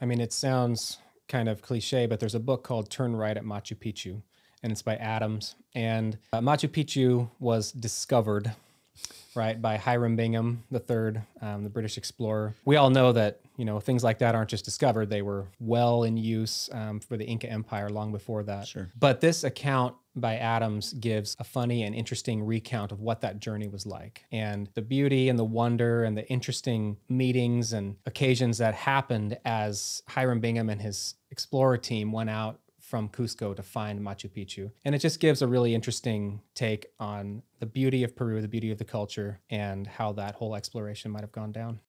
I mean, it sounds kind of cliche, but there's a book called Turn Right at Machu Picchu, and it's by Adams. And uh, Machu Picchu was discovered, right, by Hiram Bingham III, um, the British explorer. We all know that you know things like that aren't just discovered; they were well in use um, for the Inca Empire long before that. Sure. But this account by Adams gives a funny and interesting recount of what that journey was like and the beauty and the wonder and the interesting meetings and occasions that happened as Hiram Bingham and his explorer team went out from Cusco to find Machu Picchu. And it just gives a really interesting take on the beauty of Peru, the beauty of the culture, and how that whole exploration might have gone down.